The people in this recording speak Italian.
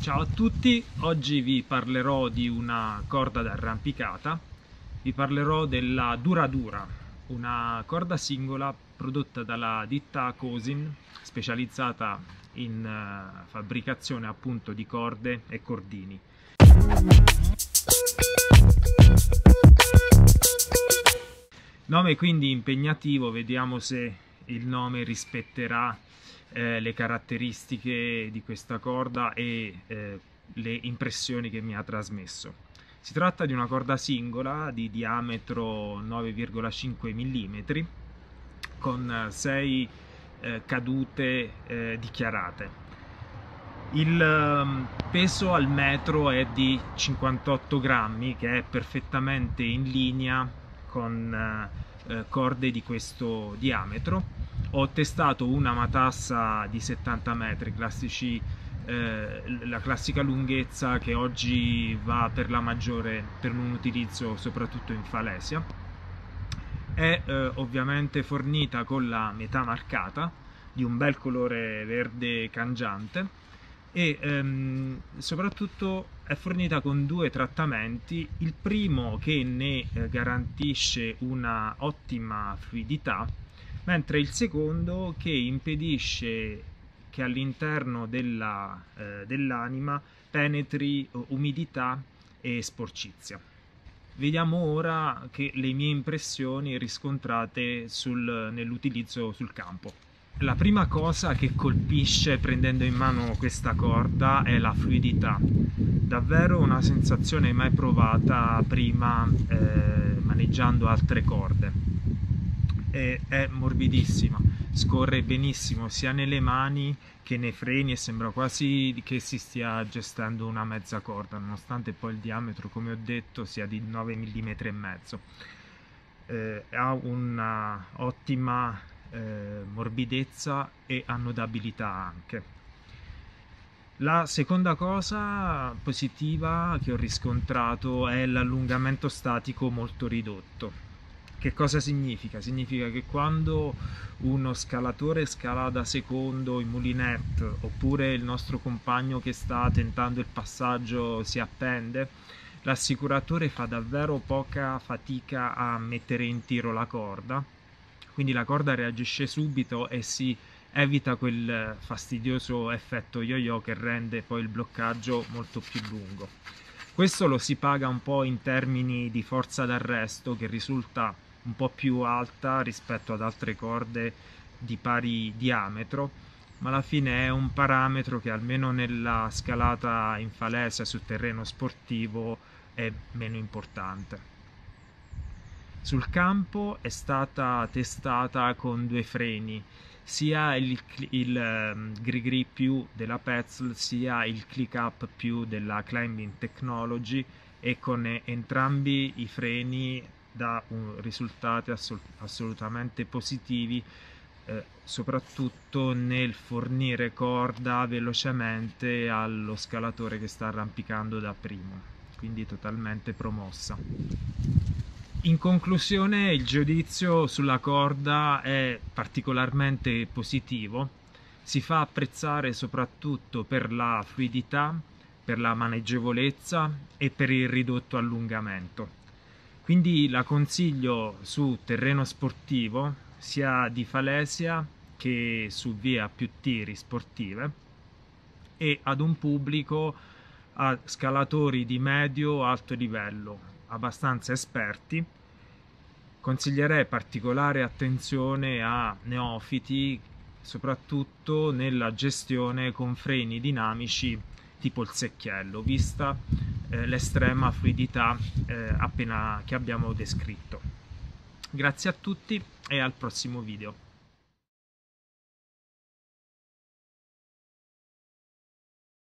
Ciao a tutti, oggi vi parlerò di una corda d'arrampicata, vi parlerò della Dura Dura, una corda singola prodotta dalla ditta Cosin, specializzata in uh, fabbricazione appunto di corde e cordini. Nome quindi impegnativo, vediamo se il nome rispetterà eh, le caratteristiche di questa corda e eh, le impressioni che mi ha trasmesso. Si tratta di una corda singola di diametro 9,5 mm con 6 eh, cadute eh, dichiarate. Il ehm, peso al metro è di 58 grammi che è perfettamente in linea con eh, eh, corde di questo diametro ho testato una matassa di 70 metri classici eh, la classica lunghezza che oggi va per la maggiore per un utilizzo soprattutto in falesia. È eh, ovviamente fornita con la metà marcata di un bel colore verde cangiante e ehm, soprattutto è fornita con due trattamenti. Il primo che ne eh, garantisce una ottima fluidità mentre il secondo che impedisce che all'interno eh, dell'anima penetri umidità e sporcizia. Vediamo ora le mie impressioni riscontrate nell'utilizzo sul campo. La prima cosa che colpisce prendendo in mano questa corda è la fluidità. Davvero una sensazione mai provata prima eh, maneggiando altre corde è, è morbidissima, scorre benissimo sia nelle mani che nei freni e sembra quasi che si stia gestendo una mezza corda, nonostante poi il diametro, come ho detto, sia di 9 mm e mezzo. Eh, ha una ottima eh, morbidezza e annodabilità anche. La seconda cosa positiva che ho riscontrato è l'allungamento statico molto ridotto che cosa significa? Significa che quando uno scalatore scala da secondo in mulinette oppure il nostro compagno che sta tentando il passaggio si appende, l'assicuratore fa davvero poca fatica a mettere in tiro la corda, quindi la corda reagisce subito e si evita quel fastidioso effetto yo-yo che rende poi il bloccaggio molto più lungo. Questo lo si paga un po' in termini di forza d'arresto che risulta un po' più alta rispetto ad altre corde di pari diametro ma alla fine è un parametro che almeno nella scalata in falesia su terreno sportivo è meno importante. Sul campo è stata testata con due freni, sia il, il Grigri più della Petzl sia il Click Up più della Climbing Technology e con entrambi i freni dà risultati assol assolutamente positivi eh, soprattutto nel fornire corda velocemente allo scalatore che sta arrampicando da primo quindi totalmente promossa. In conclusione il giudizio sulla corda è particolarmente positivo. Si fa apprezzare soprattutto per la fluidità per la maneggevolezza e per il ridotto allungamento quindi la consiglio su terreno sportivo sia di falesia che su via più tiri sportive e ad un pubblico a scalatori di medio alto livello abbastanza esperti. Consiglierei particolare attenzione a neofiti soprattutto nella gestione con freni dinamici tipo il secchiello vista eh, l'estrema fluidità eh, appena che abbiamo descritto. Grazie a tutti e al prossimo video.